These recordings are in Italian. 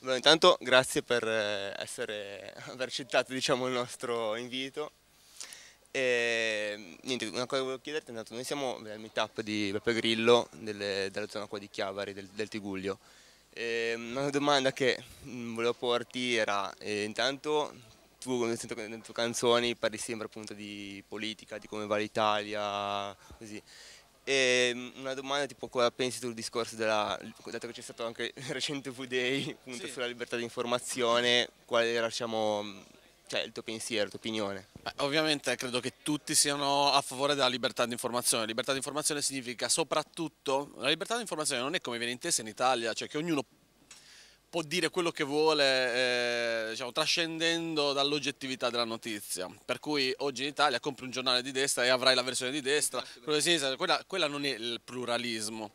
Beh, intanto grazie per eh, essere, aver accettato diciamo, il nostro invito. E, niente, una cosa che volevo chiederti, intanto, noi siamo al meetup di Beppe Grillo delle, della zona qua di Chiavari, del, del Tiguglio. E, una domanda che mh, volevo porti era, eh, intanto tu sento che nelle tue canzoni parli sempre appunto di politica, di come va l'Italia, così. E mm, una domanda tipo cosa pensi sul discorso della, dato che c'è stato anche il recente V-Day appunto Sì. sulla libertà di informazione, qual era diciamo, cioè, il tuo pensiero, la tua opinione? Beh, Ovviamente credo che tutti siano a favore della libertà di informazione. Libertà di informazione significa soprattutto la libertà di informazione non è come viene intesa in Italia, cioè che ognuno può dire quello che vuole, eh, diciamo, trascendendo dall'oggettività della notizia. Per cui oggi in Italia compri un giornale di destra e avrai la versione di destra, quello di sinistra, quella, quella non è il pluralismo.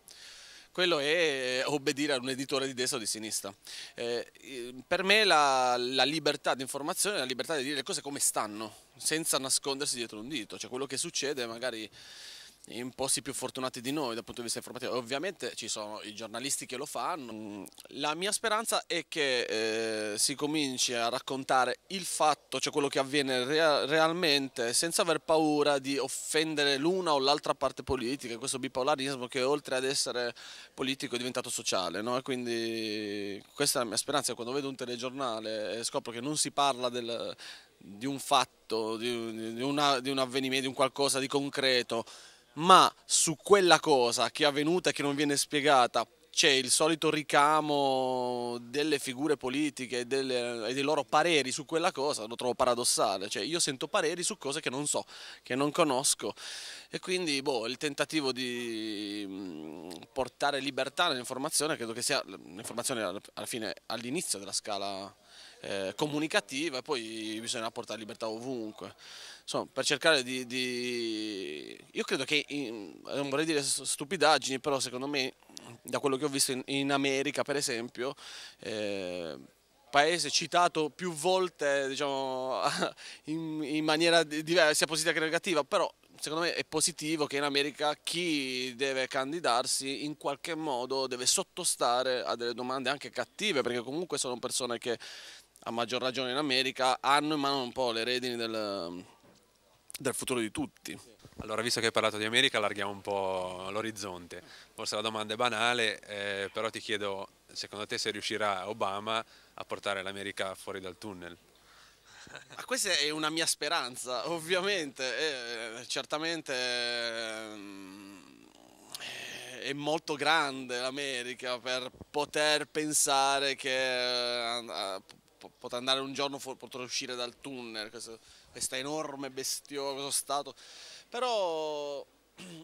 Quello è obbedire ad un editore di destra o di sinistra. Eh, eh, per me la, la libertà di informazione è la libertà di dire le cose come stanno, senza nascondersi dietro un dito. Cioè quello che succede magari in posti più fortunati di noi dal punto di vista informativo. Ovviamente ci sono i giornalisti che lo fanno. La mia speranza è che eh, si cominci a raccontare il fatto, cioè quello che avviene rea- realmente, senza aver paura di offendere l'una o l'altra parte politica, questo bipolarismo che oltre ad essere politico è diventato sociale. No? Quindi questa è la mia speranza. Quando vedo un telegiornale e scopro che non si parla del- di un fatto, di una- di un avvenimento, di un qualcosa di concreto, ma su quella cosa che è avvenuta e che non viene spiegata c'è il solito ricamo delle figure politiche e, delle- e dei loro pareri su quella cosa, lo trovo paradossale. Cioè, io sento pareri su cose che non so, che non conosco e quindi boh, il tentativo di mh, portare libertà nell'informazione credo che sia l'informazione alla fine all'inizio della scala eh, comunicativa e poi bisogna portare libertà ovunque. Insomma, per cercare di, di- Io credo che, in- non vorrei dire stupidaggini, però secondo me, da quello che ho visto in, in America per esempio, eh, paese citato più volte diciamo, in, in maniera di- diversa, sia positiva che negativa, però secondo me è positivo che in America chi deve candidarsi in qualche modo deve sottostare a delle domande anche cattive, perché comunque sono persone che a maggior ragione in America hanno in mano un po' le redini del, del futuro di tutti. Allora, visto che hai parlato di America, allarghiamo un po' l'orizzonte. Forse la domanda è banale, eh, però ti chiedo, secondo te se riuscirà Obama a portare l'America fuori dal tunnel? Ma questa è una mia speranza, ovviamente, eh, certamente ehm, è molto grande l'America per poter pensare che eh, po- potrà andare un giorno, potrà uscire dal tunnel, questo, questa enorme bestioso stato, però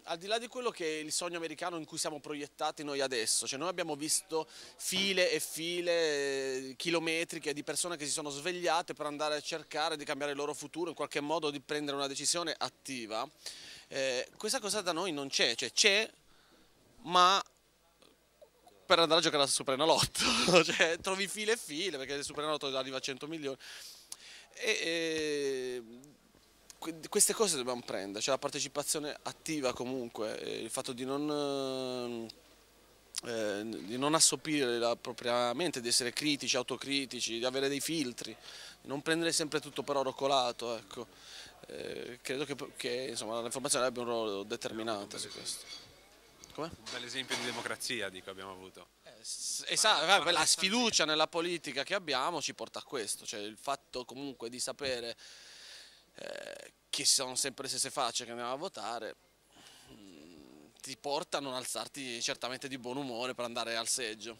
al di là di quello che è il sogno americano in cui siamo proiettati noi adesso, cioè noi abbiamo visto file e file eh, chilometriche di persone che si sono svegliate per andare a cercare di cambiare il loro futuro, in qualche modo di prendere una decisione attiva. Eh, questa cosa da noi non c'è, cioè c'è, ma per andare a giocare al Superenalotto, cioè trovi file e file perché il Superenalotto arriva a 100 milioni. E, e, que- queste cose dobbiamo prendere, cioè la partecipazione attiva comunque, il fatto di non, eh, eh, di non assopire la propria mente, di essere critici, autocritici, di avere dei filtri, di non prendere sempre tutto per oro colato, ecco. Eh, credo che, che, insomma, l'informazione abbia un ruolo determinante su questo. Un bel esempio di democrazia, dico, abbiamo avuto. Esatto, la sfiducia nella politica che abbiamo ci porta a questo, cioè il fatto comunque di sapere eh, che sono sempre le stesse facce che andiamo a votare mm, ti porta a non alzarti certamente di buon umore per andare al seggio.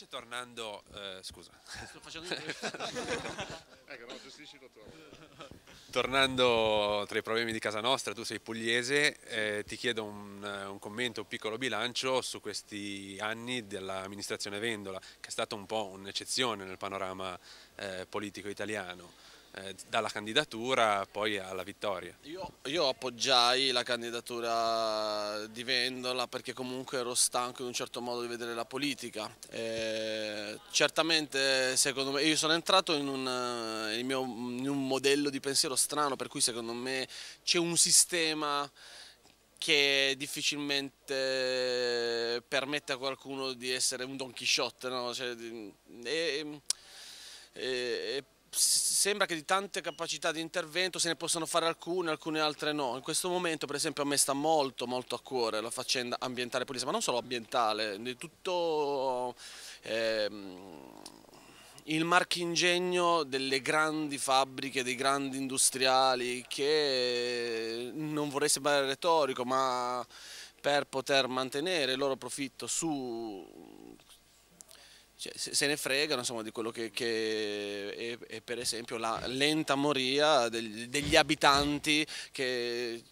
Invece tornando, eh, scusa, Sto facendo Ecco, no, gestiscilo tu. tornando tra i problemi di casa nostra, tu sei pugliese, eh, ti chiedo un, un commento, un piccolo bilancio su questi anni dell'amministrazione Vendola, che è stata un po' un'eccezione nel panorama eh, politico italiano, eh, dalla candidatura poi alla vittoria. Io, io appoggiai la candidatura di Vendola perché comunque ero stanco in un certo modo di vedere la politica. Eh, certamente secondo me, io sono entrato in un, eh, il mio- in un modello di pensiero strano per cui secondo me c'è un sistema che difficilmente permette a qualcuno di essere un Don Chisciotte, no? cioè, e, e, sembra che di tante capacità di intervento se ne possano fare alcune, alcune altre no. In questo momento per esempio a me sta molto molto a cuore la faccenda ambientale politica, ma non solo ambientale, di tutto ehm, il marchingegno delle grandi fabbriche, dei grandi industriali che non vorrei sembrare retorico, ma per poter mantenere il loro profitto su cioè, se ne fregano insomma, di quello che, che è, è, per esempio la lenta moria degli, degli abitanti che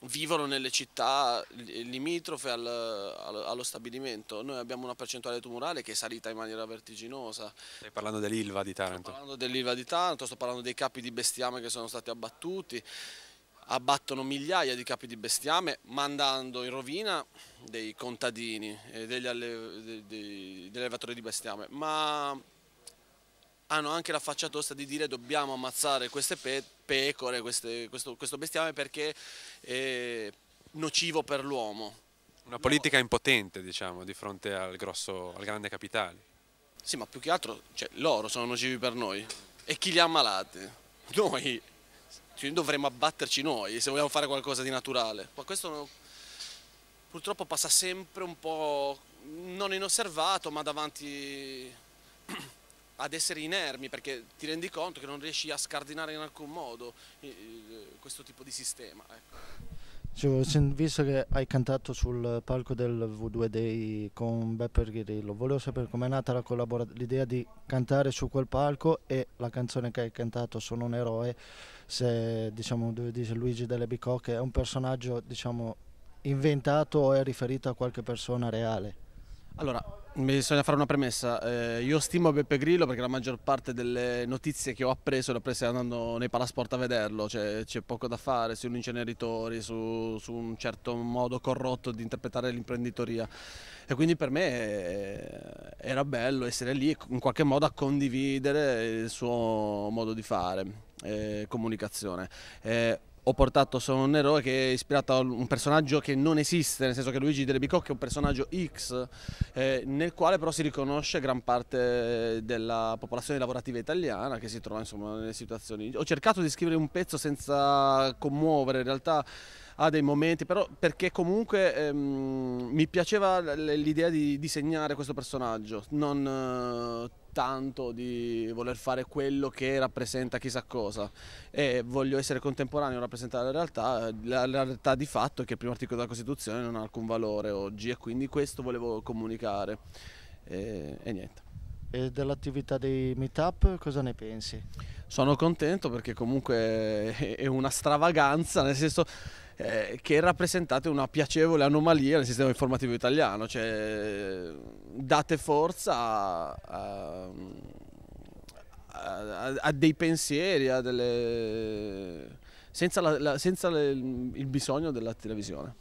vivono nelle città limitrofe al, allo stabilimento. Noi abbiamo una percentuale tumorale che è salita in maniera vertiginosa. Stai parlando dell'Ilva di Taranto? Sto parlando dell'Ilva di Taranto, sto parlando dei capi di bestiame che sono stati abbattuti. Abbattono migliaia di capi di bestiame mandando in rovina dei contadini e degli, alle, degli allevatori di bestiame, ma hanno anche la faccia tosta di dire dobbiamo ammazzare queste pe pecore, queste, questo, questo, bestiame perché è nocivo per l'uomo. Una politica no. impotente diciamo di fronte al, grosso, al grande capitale. Sì ma più che altro cioè, loro sono nocivi per noi e chi li ha ammalati? Noi cioè, dovremmo abbatterci noi se vogliamo fare qualcosa di naturale. Ma questo purtroppo passa sempre un po' non inosservato ma davanti ad essere inermi perché ti rendi conto che non riesci a scardinare in alcun modo questo tipo di sistema. Ecco. Visto che hai cantato sul palco del V2 Day con Beppe Grillo, volevo sapere com'è nata l'idea di cantare su quel palco e la canzone che hai cantato Sono un eroe, se diciamo, dice Luigi delle Bicocche, è un personaggio diciamo, inventato o è riferito a qualche persona reale? Allora, bisogna fare una premessa, eh, io stimo Beppe Grillo perché la maggior parte delle notizie che ho appreso le ho prese andando nei palasport a vederlo, cioè, c'è poco da fare sugli inceneritori, su, su, un certo modo corrotto di interpretare l'imprenditoria. E quindi per me eh, era bello essere lì e in qualche modo a condividere il suo modo di fare eh, comunicazione. Eh, ho portato Sono un eroe che è ispirato a un personaggio che non esiste, nel senso che Luigi Delle Bicocche è un personaggio X, eh, nel quale però si riconosce gran parte della popolazione lavorativa italiana che si trova insomma, nelle situazioni. Ho cercato di scrivere un pezzo senza commuovere, in realtà ha dei momenti, però perché comunque ehm, mi piaceva l'idea di disegnare questo personaggio, non eh, tanto di voler fare quello che rappresenta chissà cosa e voglio essere contemporaneo, rappresentare la realtà, la, la realtà di fatto è che il primo articolo della Costituzione non ha alcun valore oggi e quindi questo volevo comunicare e, e niente. E dell'attività dei meetup cosa ne pensi? Sono contento perché comunque è una stravaganza, nel senso eh, che rappresentate una piacevole anomalia nel sistema informativo italiano, cioè date forza a, a, a, a dei pensieri, a delle senza, la, la, senza le, il bisogno della televisione.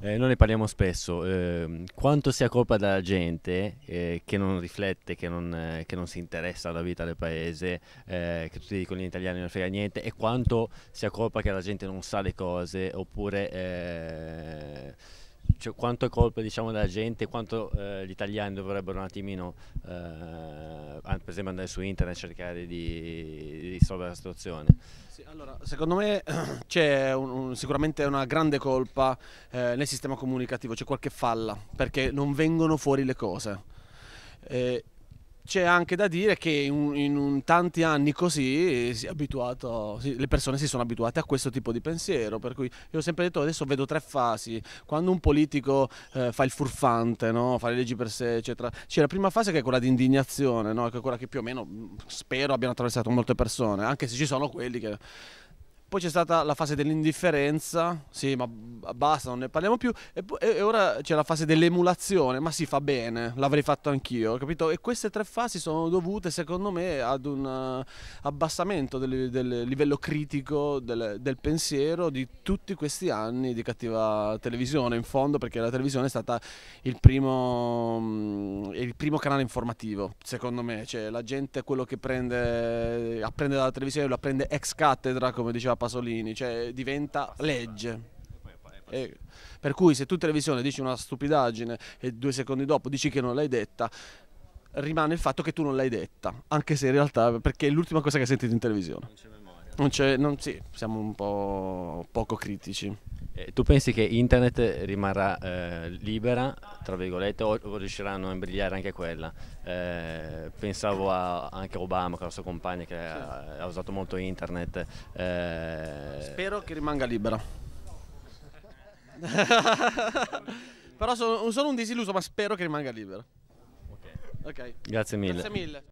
Eh, noi ne parliamo spesso, eh, quanto sia colpa della gente eh, che non riflette, che non, eh, che non, si interessa alla vita del paese, eh, che tutti dicono gli italiani non frega niente, e quanto sia colpa che la gente non sa le cose, oppure eh, cioè, quanto è colpa diciamo, della gente, quanto eh, gli italiani dovrebbero un attimino, eh, per esempio andare su internet e cercare di, risolvere la situazione. Sì, allora, secondo me c'è un, un, sicuramente una grande colpa eh, nel sistema comunicativo, c'è qualche falla perché non vengono fuori le cose. C'è anche da dire che in, in un, tanti anni così si sì, le persone si sono abituate a questo tipo di pensiero, per cui io ho sempre detto adesso vedo tre fasi, quando un politico eh, fa il furfante, no? fa le leggi per sé, eccetera, c'è la prima fase che è quella di indignazione, no? che è quella che più o meno spero abbiano attraversato molte persone, anche se ci sono quelli che poi c'è stata la fase dell'indifferenza, sì, ma basta, non ne parliamo più. E, e ora c'è la fase dell'emulazione, ma si fa bene, l'avrei fatto anch'io, capito? E queste tre fasi sono dovute, secondo me, ad un uh, abbassamento del, del, livello critico del, del, pensiero di tutti questi anni di cattiva televisione, in fondo, perché la televisione è stata il primo, um, il primo canale informativo, secondo me. Cioè, la gente quello che prende, apprende dalla televisione lo apprende ex cattedra, come diceva Pasolini, cioè diventa legge. E per cui se tu in televisione dici una stupidaggine e due secondi dopo dici che non l'hai detta, rimane il fatto che tu non l'hai detta, anche se in realtà perché è l'ultima cosa che hai sentito in televisione. Non. Non sì, siamo un po' poco critici. Eh, tu pensi che internet rimarrà eh, libera, tra virgolette, o, o riusciranno a imbrigliare anche quella? Eh, pensavo a, anche a Obama, con la sua compagna che ha, ha usato molto internet. eh, Spero che rimanga libera. Però sono, sono un disilluso, ma spero che rimanga libera. Ok. Grazie mille. Grazie mille.